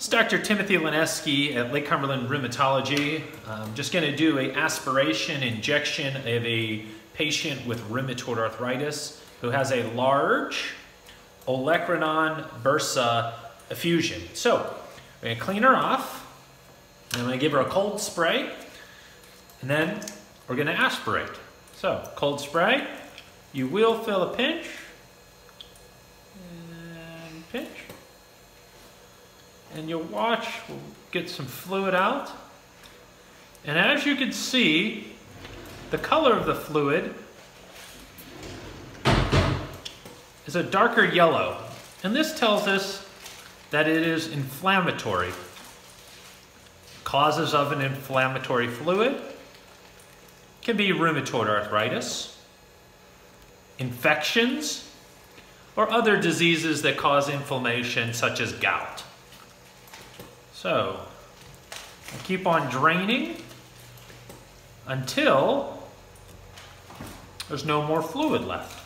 It's Dr. Timothy Lineski at Lake Cumberland Rheumatology. I'm just going to do a aspiration injection of a patient with rheumatoid arthritis who has a large olecranon bursa effusion. So, we're going to clean her off. And I'm going to give her a cold spray. And then we're going to aspirate. So, cold spray. You will feel a pinch. And pinch and you'll watch, we'll get some fluid out. And as you can see, the color of the fluid is a darker yellow. And this tells us that it is inflammatory. Causes of an inflammatory fluid can be rheumatoid arthritis, infections, or other diseases that cause inflammation such as gout. So, I keep on draining until there's no more fluid left.